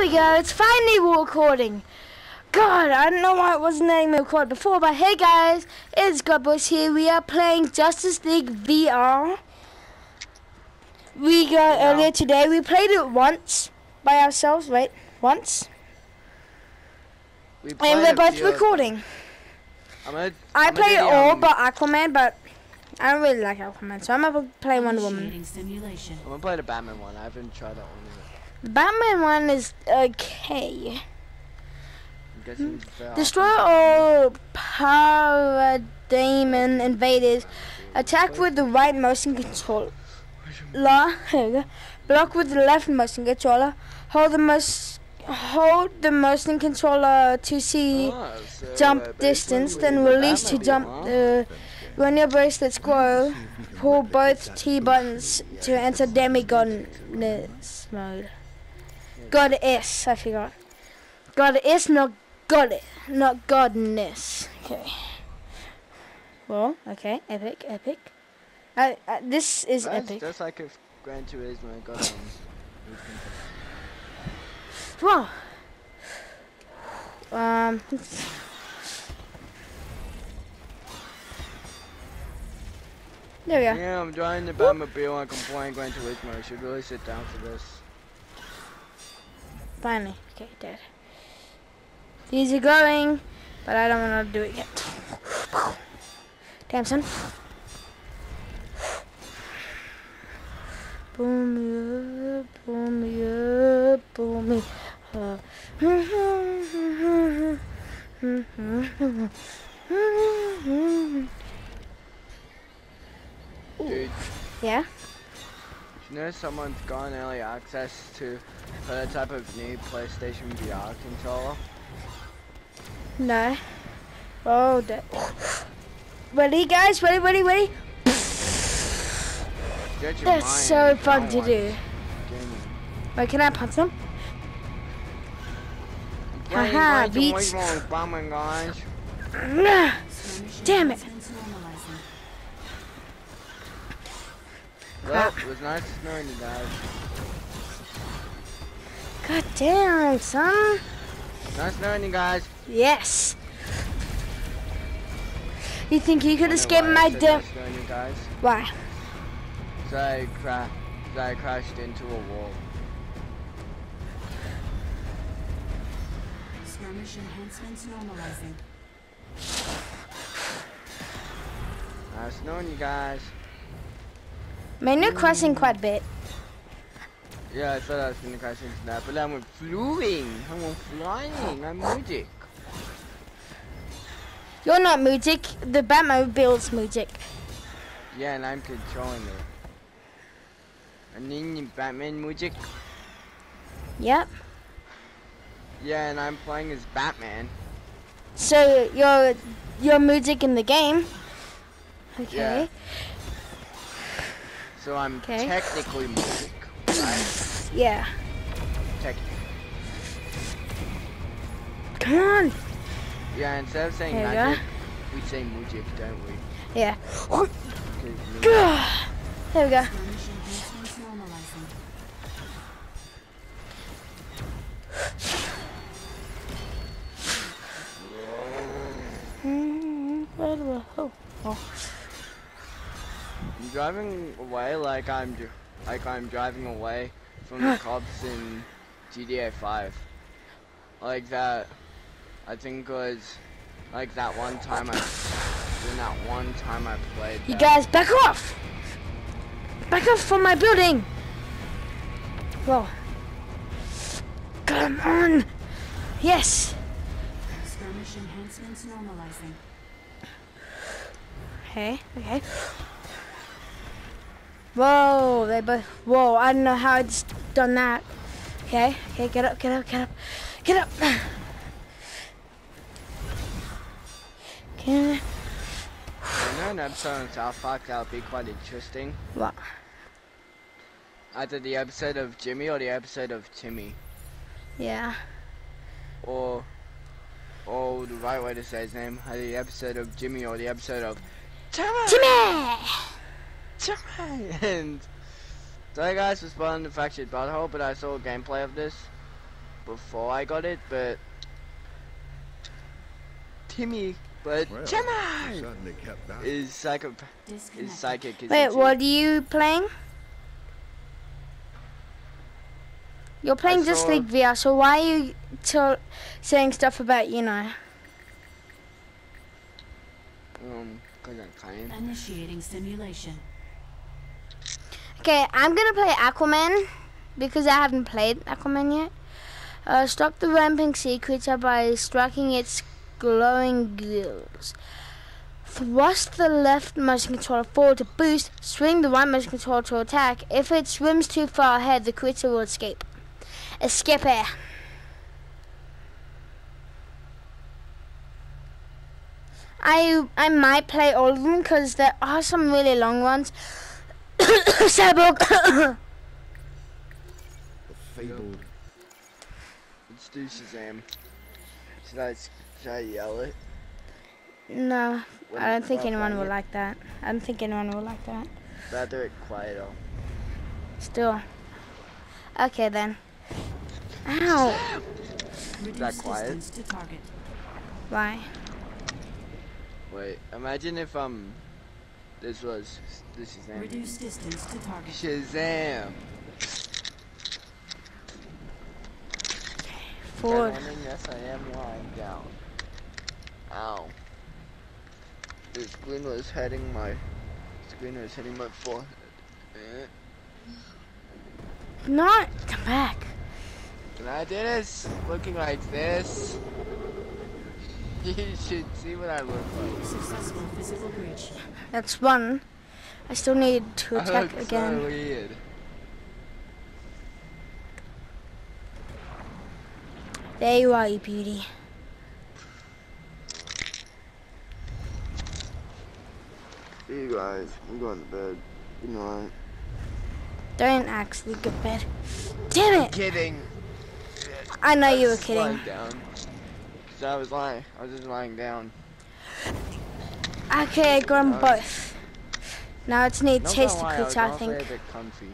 There we go. It's finally recording. God, I don't know why it wasn't letting me record before, but hey guys, it's GodBros here. We are playing Justice League VR. We got Yeah. earlier today. We played it once by ourselves, right? Once, We and we're both recording. I'm gonna, I I'm gonna all um, but Aquaman, but I don't really like Aquaman, so I'm gonna play Wonder Woman. I'm gonna play the Batman one. I haven't tried that one yet. Batman one is okay. I'm guessing it's very Destroy all parademon invaders. Attack with the right motion controller. Block with the left motion controller. Hold the most hold the motion controller to see Ah, so, uh, jump basically distance, then release to jump the when your bracelets grow, pull both T buttons to enter demigodness mode. Goddess, I forgot. Goddess, not god not godness. Okay. Well, okay, epic, epic. Uh, uh, this is That's epic. just like if Gran Turismo got um, Whoa. Um. There we go. Yeah, I'm driving the Batmobile and I'm playing Gran Turismo. I should really sit down for this. Finally. Okay, dead. Easy going, but I don't want to do it yet. Damn, son. Boom me up, boom me up, boom me up. Yeah? you know someone's gotten early access to a type of new PlayStation VR controller? No. Oh, that. Ready, guys? Ready, ready, ready? That's so fun to do. Wait, can I punch them? Haha, beats. Turismo with Batman, guys. Skirmish Damn it. enhancements normalizing. Well, it was nice knowing you guys. God damn, son. Nice knowing you guys. Yes. You think you could escape my said dem? nice knowing you guys. Why? So I, cra- so I crashed into a wall. Skirmish enhancements normalizing. Nice knowing you guys. Man, you're crashing quite a bit. Yeah, I thought I was gonna crash into that, but I'm flying. I'm flying. I'm magic. You're not Mujik. The Batmobile's Mujik. Yeah, and I'm controlling it. And then you Batman magic. Yep. Yeah, and I'm playing as Batman. So you're you're Mujik in the game. Okay. Yeah. So I'm Okay. technically magic. Right? Yeah. Technically. Come on. Yeah, instead of saying magic, we say magic, don't we? Yeah. There we go. Normalizing. Mm-hmm. Oh. I'm driving away like I'm dr- like I'm driving away from the cops in GTA 5. Like that, I think was like that one time I, in that one time I played. You that. guys, back off! Back off from my building! Whoa. Come on! Yes! Skirmish enhancements normalizing. Okay, okay. Whoa, they both. Whoa, I don't know how I just done that. Okay, okay, get up, get up, get up, get up! Okay. I know an episode on South Park that would be quite interesting. What? Either the episode of Jimmy or the episode of Timmy, Yeah. or or the right way to say his name, either the episode of Jimmy or the episode of Timmy. Timmy! Timmy! And sorry guys for spoiling the Fractured But Whole, but I saw gameplay of this before I got it, but Timmy, but Well, Gemini you certainly kept psycho is psychic. Isn't Wait, what are you playing? You're playing Just saw- League VR, so why are you tell, saying stuff about, you know? Um, cause I'm kind. Initiating simulation. Okay, I'm gonna play Aquaman because I haven't played Aquaman yet. Uh, stop the ramping sea creature by striking its glowing gills. Thrust the left motion controller forward to boost. Swing the right motion controller to attack. If it swims too far ahead, the creature will escape. Escape air. I I might play all of them because there are some really long ones. Cyborg. The fabled Let's do Shazam. Should I should I yell it? no, when- I don't think anyone will it? like that. I don't think anyone will like that. But I'll do it quieter. Still. Okay then. Ow. Reduce quiet? distance to target. Why? Wait, imagine if um, this was this Shazam. Reduce distance to target. Shazam. Forward. Good Yes, I am lying down. Ow. The screen was hitting my screen was hitting my forehead. Eh. Not. Come back. And I did this looking like this. You should see what I look like. Successful physical breach. That's one. I still need to I attack look again. so weird. There you are, you beauty. See you guys. I'm going to bed. Good night. Don't actually go to bed. Damn it! Kidding. I know I you were was lying kidding. Cause I was lying. I was just lying down. Okay, I got them Nice. both. Now it's need tasty gonna I I think. a bit comfy.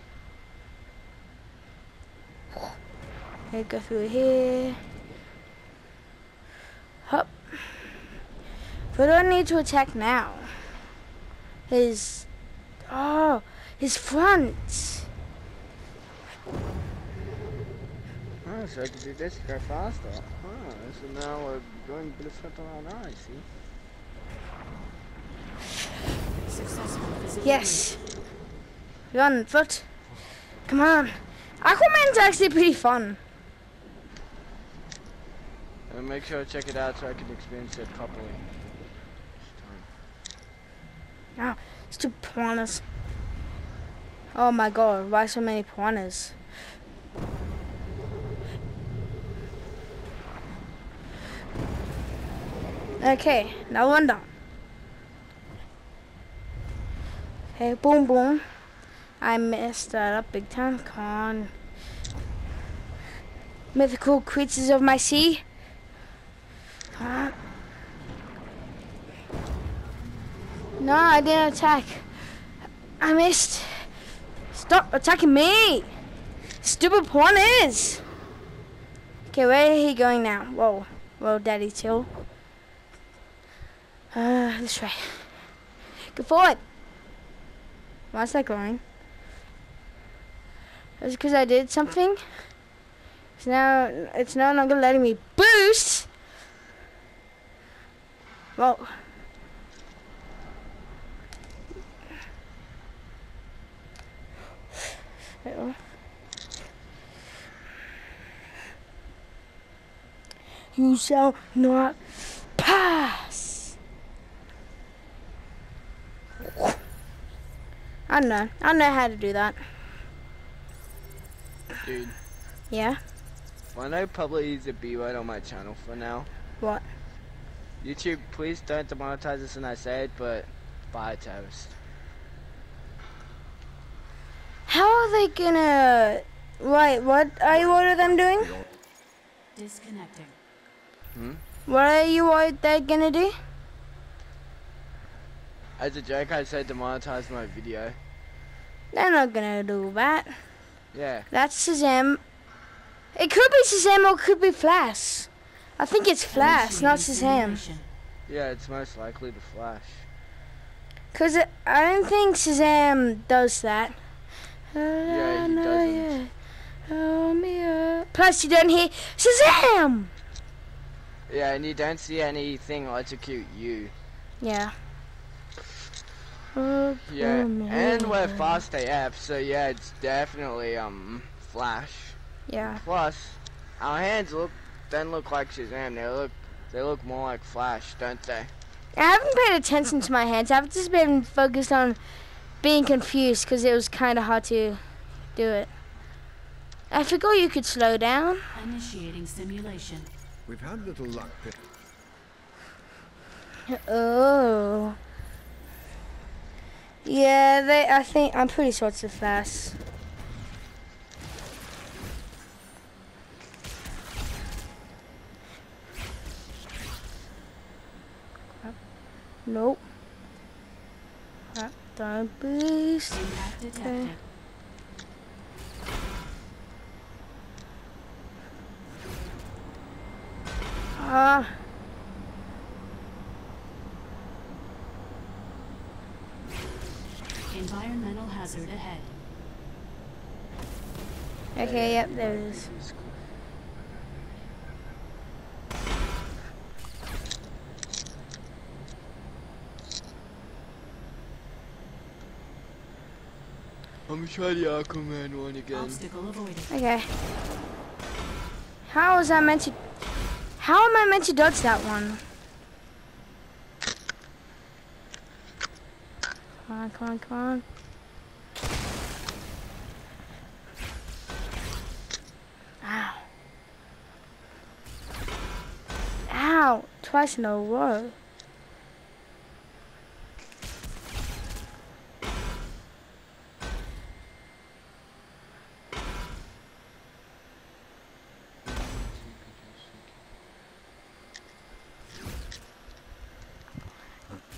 Okay, go through here. Hop. We don't need to attack now. His. Oh, his front. Oh, so I can do this to go faster. So now we're going a bit further on I see. Yes. Run, foot. Come on. Aquaman's actually pretty fun. And make sure I check it out so I can experience it properly. Ah, it's two piranhas. Oh my god, why so many piranhas? Okay, now one down. Hey, boom, boom. I messed that up big time. Come on. Mythical creatures of my sea. On. No, I didn't attack. I missed. Stop attacking me! Stupid pawn is! Okay, where are he going now? Whoa. Whoa, daddy, chill. Uh, this way. Go forward! Why is that going? It's because I did something? It's now, it's no longer letting me boost! Well. You shall not pass. I don't know. I don't know how to do that. Dude, Yeah? why don't I probably use a B word on my channel for now? What? YouTube, please don't demonetize us and I say it, but buy a toast. How are they gonna... Wait, what are you what are them doing? Disconnecting. Hmm? What are you what they're gonna do? As a joke, I said demonetize my video. They're not gonna do that. Yeah. That's Shazam It could be Shazam or it could be Flash. I think it's Flash, not Initiating Shazam. Yeah, it's most likely the Flash. Cause it, I don't think Shazam does that. Yeah, he doesn't. Oh, me up. Plus, you don't hear Shazam. Yeah, and you don't see anything electrocute you. Yeah. Oh, Yeah, poor and we're fast AF, so yeah, it's definitely um Flash. Yeah. Plus, our hands look don't look like Shazam. They look they look more like Flash, don't they? I haven't paid attention to my hands. I've just been focused on being confused because it was kind of hard to do it. I forgot you could slow down. Initiating simulation. We've had little luck. Oh. Yeah, they. I think I'm pretty sure it's a fast. Nope. Crap, Don't. Impact detected. Ah. Environmental hazard ahead. Okay, yep, there it is. I'm gonna try the Aquaman one again. Obstacle avoided. Okay. How is I meant to? How am I meant to dodge that one? On, come on, come on. Ow. Ow! Twice in a row.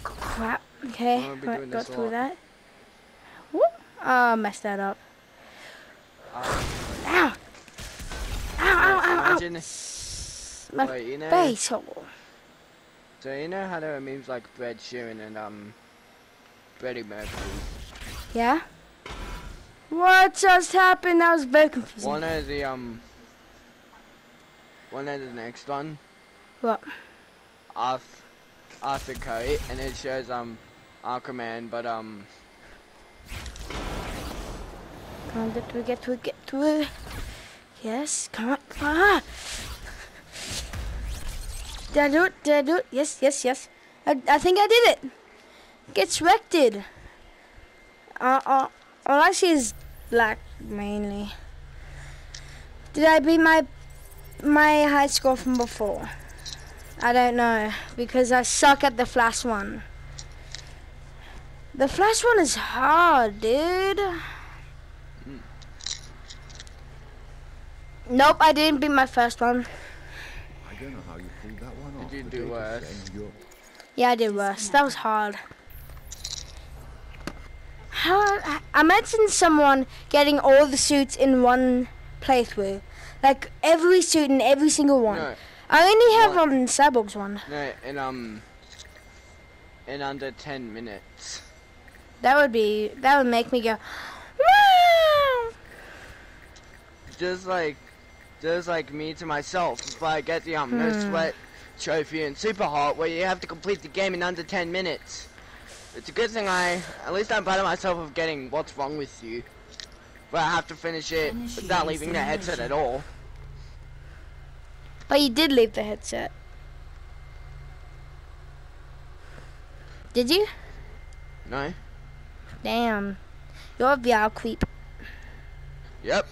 Crap. Okay, right, got through that. Whoop! Oh, messed that up. Uh, Ow! Ow, ow, ow, ow! My wait, you know, face hole. so you know how there are memes like Bread Sheeran and um, Freddie Mercury. Yeah? What just happened? That was very confusing. One of the um, one of the next one. What? Arth, Arthur Curry, and it shows um, Aquaman, but um, Come on, get through, get through, get through. Yes, come on. Ah! Did I do it? Did I do it? Yes, yes, yes. I, I think I did it. Gets wrecked. Uh, uh, all I see is black mainly. Did I beat my my high score from before? I don't know because I suck at the flash one. The flash one is hard, dude. Nope, I didn't beat my first one. I don't know how you pulled that one off. you but do worse? Yeah, I did worse. That was hard. How I imagine someone getting all the suits in one playthrough, like every suit in every single one. no, I only have What? one Cyborg's one. no, in um, in under ten minutes. That would be that would make me go. Wow! Just like, just like me to myself, if I get the um, no Hmm. sweat trophy in Super Hot, where you have to complete the game in under ten minutes. It's a good thing I, at least I'm proud of myself of getting What's Wrong With You. But I have to finish it without Initiating leaving the headset at all. But you did leave the headset. Did you? No? Damn. You're a VR creep. Yep.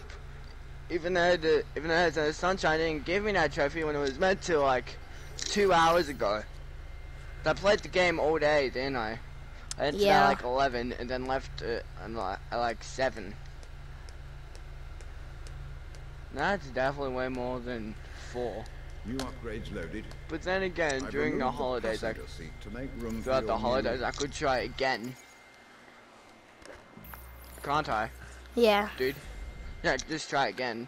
Even though the even though the sunshine didn't give me that trophy when it was meant to like two hours ago. I played the game all day, didn't I? I entered Yeah. at like eleven and then left uh, at like, seven. That's definitely way more than four. New upgrades loaded. But then again, I've during the holidays, I, to make room throughout your the new- holidays, I could try again can't I? Yeah. Dude. Yeah, just try again.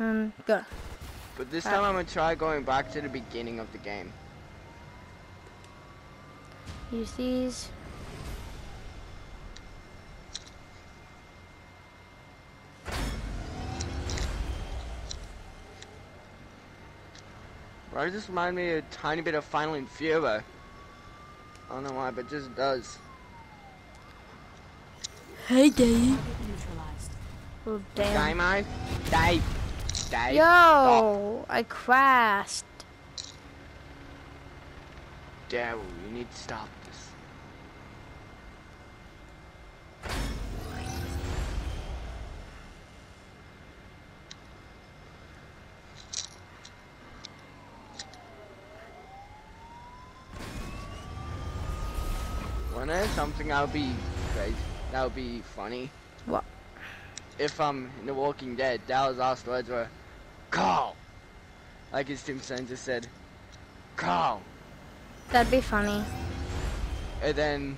Um, go. But this time uh, I'm gonna try going back to the beginning of the game. Use these. Why does this remind me a tiny bit of Final Infierno? I don't know why, but it just does. Hey, Dave. Target. Oh, damn. Dynamite? Dave. Dave. Yo, I crashed. Daryl, you need to stop this. Wanna know something that would be crazy? That would be funny. What? If um in The Walking Dead, Daryl's last words were, "Carl," like his tombstone just said, "Carl." That'd be funny. and then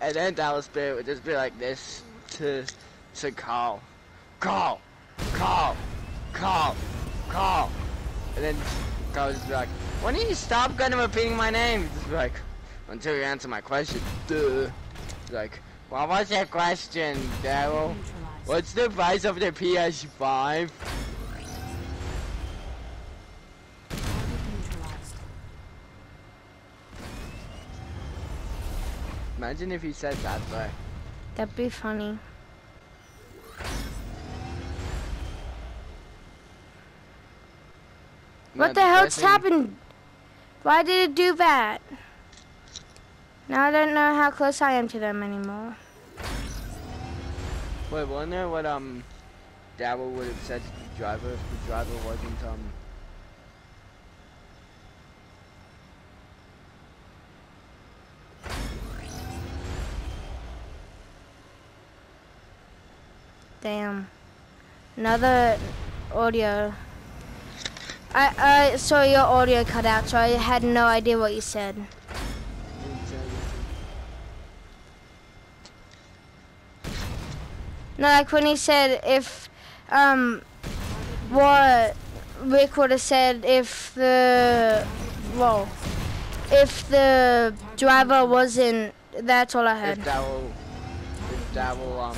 and then Dallas Spirit would just be like this to to Carl, Carl, Carl, Carl, Carl, and then Carl would just be like, "Why don't you stop kind of repeating my name?" Just be like, "Until you answer my question." Duh. Like, "What was your question, Daryl? What's the price of the PS5?" Imagine if he said that though. That'd be funny. No, What the hell's person- happened? Why did it do that? Now I don't know how close I am to them anymore. Wait, wasn't there what um Daryl would have said to the driver if the driver wasn't um Damn. Another audio. I I saw your audio cut out, so I had no idea what you said. No, like when he said if, um, what Rick would have said if the, well, if the driver wasn't. That's all I heard. if. Daryl if Daryl um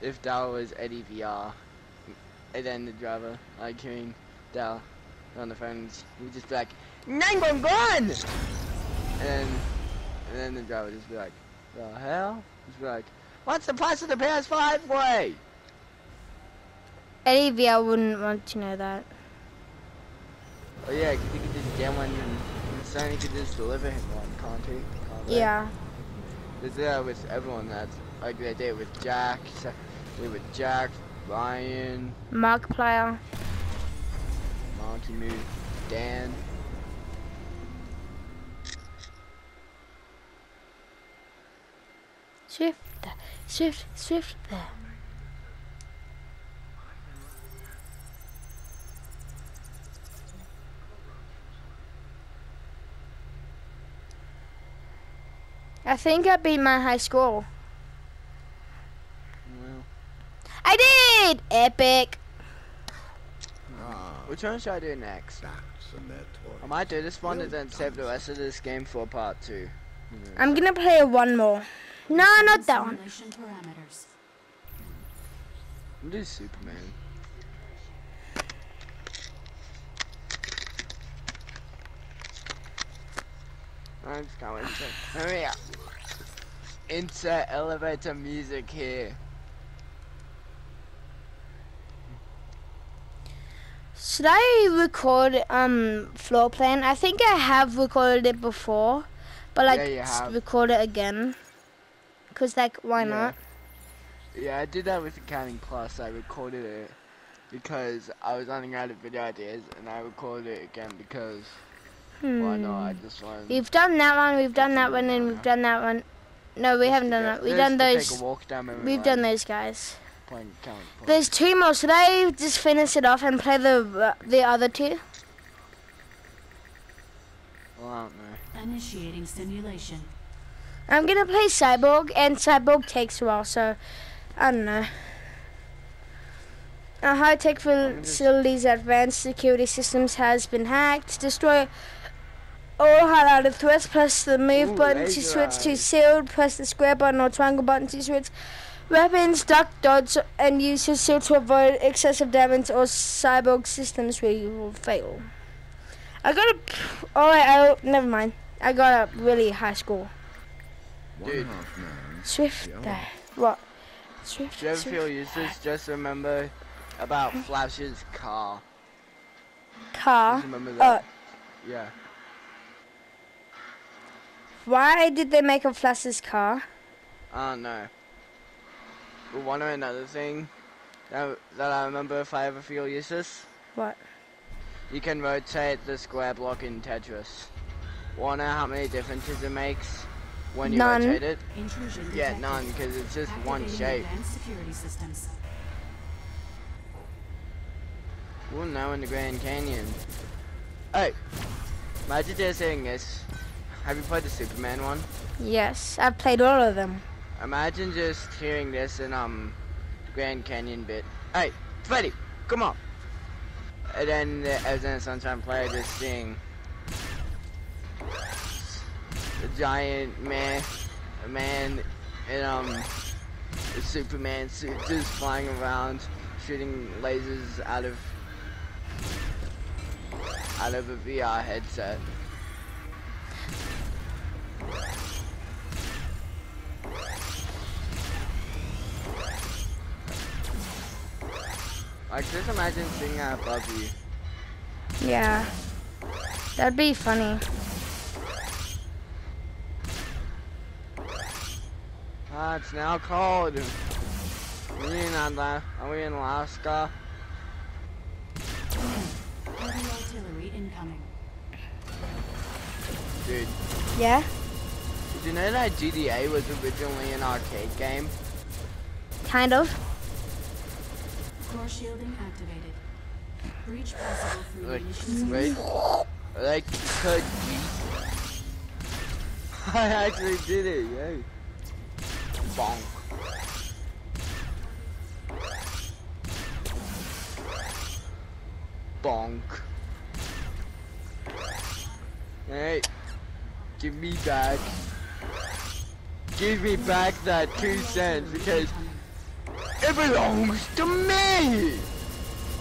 if Daryl was Eddie VR and then the driver like hearing Daryl on the phone he would just be like 911 and and then the driver would just be like the hell just be like what's the price of the PS5 way Eddie VR wouldn't want to know that. oh yeah 'cause he could just get one and, Sony could just deliver him one can't he Can't? Yeah. They do that with everyone that's like they did with Jack, they did with Jack, Ryan, Mark player. Monkey Moo, Dan. Swift, swift, swift there. I think I beat my high score. Well, I did! Epic. Ah, which one should I do next? bats and their toys. I might do this one and then save the rest of this game for part two. I'm gonna play one more. No, not that one. Simulation parameters. I'm do Superman. I'm just going to hurry up. Insert elevator music here. Should I record um floor plan? I think I have recorded it before, but like Yeah, you s- have. record it again. Cause like why Yeah. not? Yeah, I did that with Accounting Plus. I recorded it because I was running out of video ideas, and I recorded it again because why not? I Hmm. just wanted. We've done that one. We've done that one, and we've done that one. No, we haven't done that. We've done those. Take a walk down We've done those guys. playing Accounting Plus. There's two more. Should I just finish it off and play the the other two? Well, I don't know. Initiating simulation. I'm gonna play Cyborg, and Cyborg takes a while, so I don't know. uh, high-tech facilities, advanced security systems has been hacked. Destroy all highlighted threats. Press the move Ooh, button to switch to sealed. Press the square button or triangle button to switch. Weapons, duck, dodge, and use your shield to avoid excessive damage or cyborg systems where you will fail. I got a. Oh, I, I, never mind. I got a really high score. One Dude. Swift. There. What? Swift. Do you ever feel useless? Just remember about Flash's car. Car. Just remember Uh, that. yeah. why did they make a Flash's car? I don't know. But one or another thing that, that I remember if I ever feel useless, What? you can rotate the square block in Tetris. Wanna know how many differences it makes when you None. rotate it? Intrusion Yeah, detected. none, because it's just one shape. Advanced security systems. Well, now in the Grand Canyon. Hey, imagine just saying this. Have you played the Superman one? Yes, I've played all of them. Imagine just hearing this in um Grand Canyon bit. Hey, Freddy, come on. And then the Arizona Sunshine player just seeing the giant man, a man in um the Superman suit just flying around, shooting lasers out of out of a VR headset. Like just imagine seeing that above you. Yeah. That'd be funny. It's now cold. We in Ala- Are we in Alaska? Heavy artillery incoming. Dude, Yeah? did you know that GTA was originally an arcade game? Kind of. Core shielding activated. Breach possible through Like, munitions. wait. Like, could be. I actually did it, yay. Bonk. Bonk. Hey, give me back. Give me back that two cents because it belongs to me!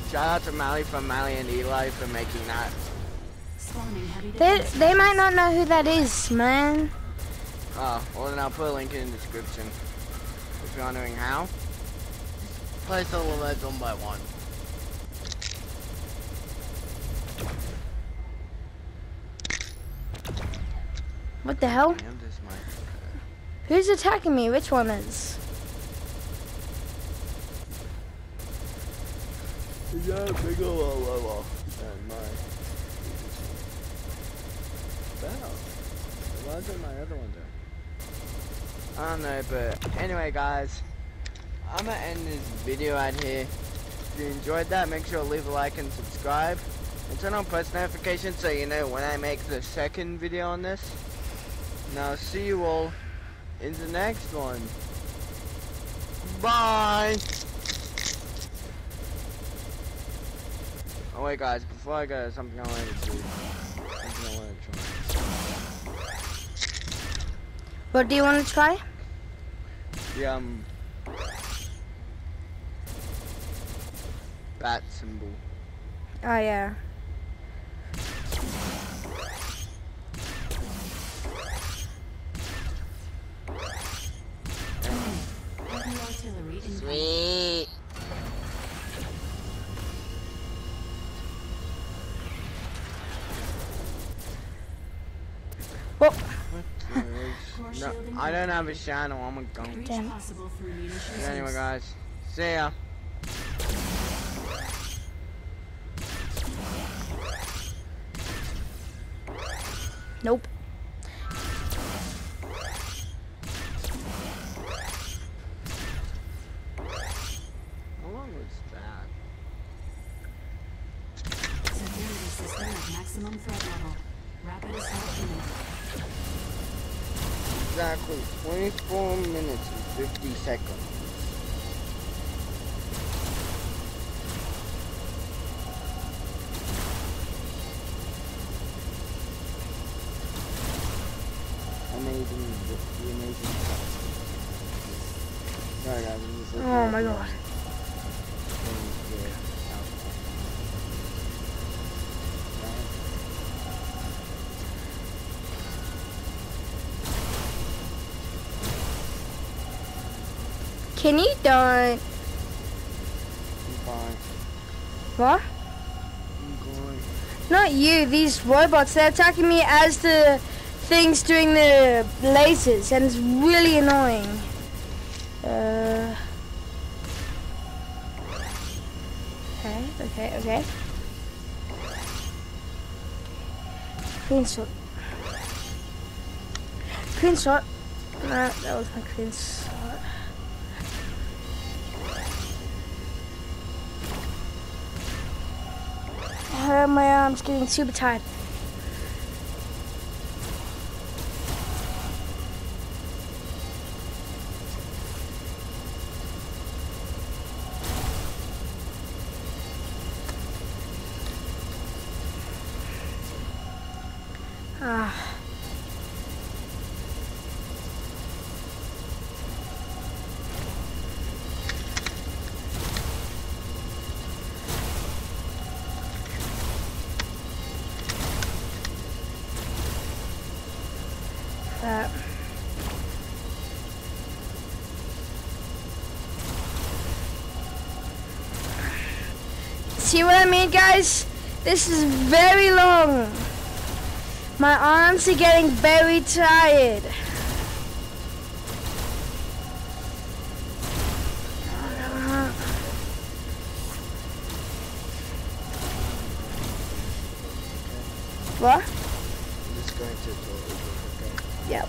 Shout out to Mally from Mally and Eli for making that. They, they might not know who that is, man. Oh, well then I'll put a link in the description. If you're wondering how. Place all the words one by one. What the hell? Damn this mic. Who's attacking me? Which one is? Yeah, big ol' level. And my. Wow. Why isn't my other one there? I don't know, but anyway, guys. I'm gonna end this video right here. If you enjoyed that, make sure to leave a like and subscribe. And turn on post notifications so you know when I make the second video on this. Now, see you all in the next one. Bye! Oh wait guys, before I go, something I wanted to do. Something I wanted to try. What do you want to try? The um bat symbol. Oh, yeah. Have a channel, I'm a gunk. Breach Damn. possible through. Anyway guys, see ya. nope. exactly 24 minutes and 50 seconds. Amazing, amazing. Sorry guys, oh my God! Can you don't? I'm fine. What? I'm going. Not you. These robots. They're attacking me as the things doing the lasers, and it's really annoying. Uh. Okay. Okay. Okay. Clean shot. Clean shot. No, that was my clean shot. My um, arm's getting super tired. See what I mean, guys? This is very long. My arms are getting very tired. What? I'm just going to the toilet, okay? Yep.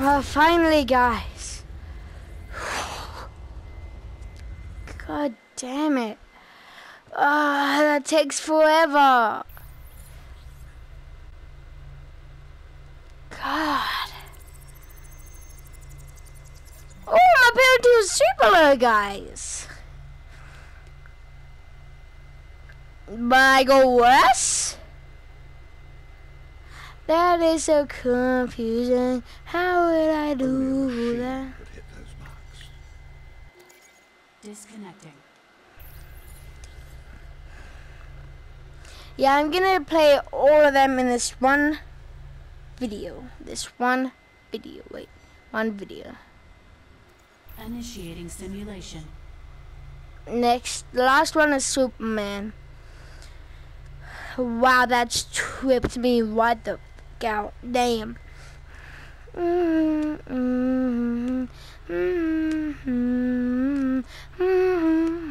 Oh, finally, guys. God damn it. Ah, that takes forever. God. Oh, my ability was super low, guys. Go worse? That is so confusing. How would I do that? would hit those marks. Disconnecting. Yeah, I'm gonna play all of them in this one video. This one video. Wait, one video. Initiating simulation. Next, the last one is Superman. Wow, that's tripped me right the f out. Damn. Mm-hmm. Mm-hmm. Mm-hmm.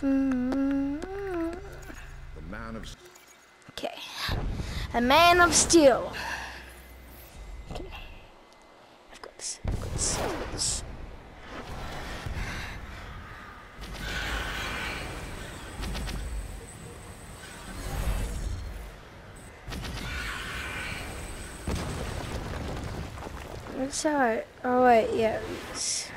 Mm-hmm. The man of s- Okay. A man of steel. Okay. I've got this. I've got this. I've got this. That's how oh wait, yeah. it's-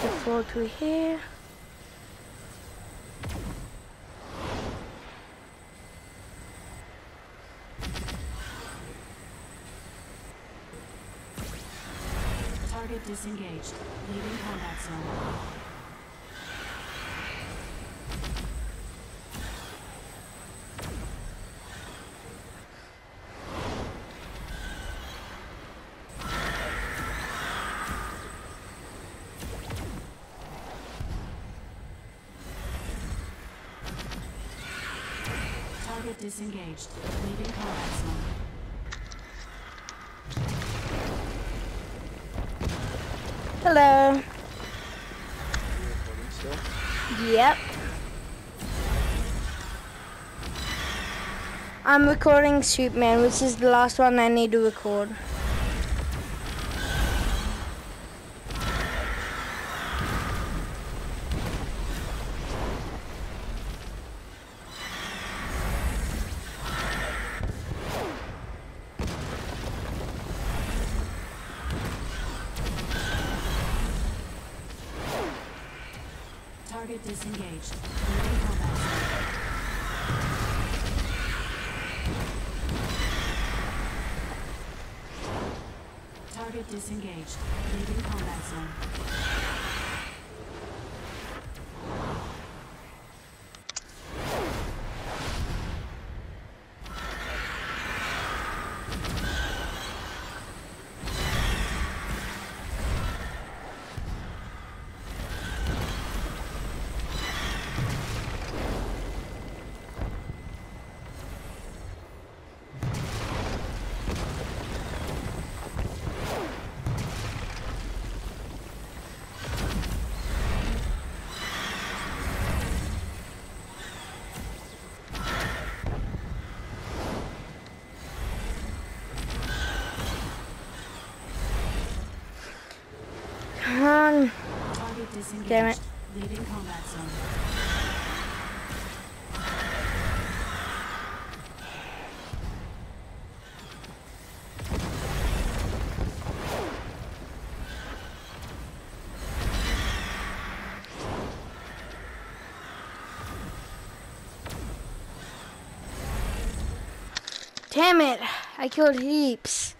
The floor to here. Target disengaged. Leaving combat zone. Target disengaged. Leaving combat zone. Hello. Yep. I'm recording Superman, which is the last one I need to record. Target disengaged. Leaving combat zone. Damn it. Leaving combat zone. Damn it. I killed heaps.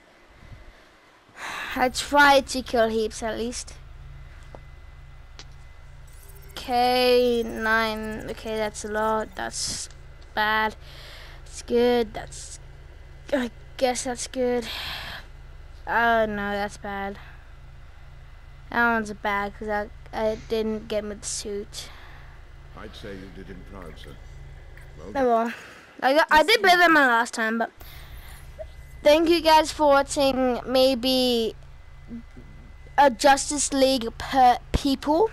I tried to kill heaps at least. Okay, nine. Okay, that's a lot. That's bad. That's good. That's. I guess that's good. Oh no, that's bad. That one's bad because I, I didn't get me the suit. I'd say you did him proud, sir. Well Oh well. I, got, I did better than my last time, but thank you guys for watching maybe a Justice League per people.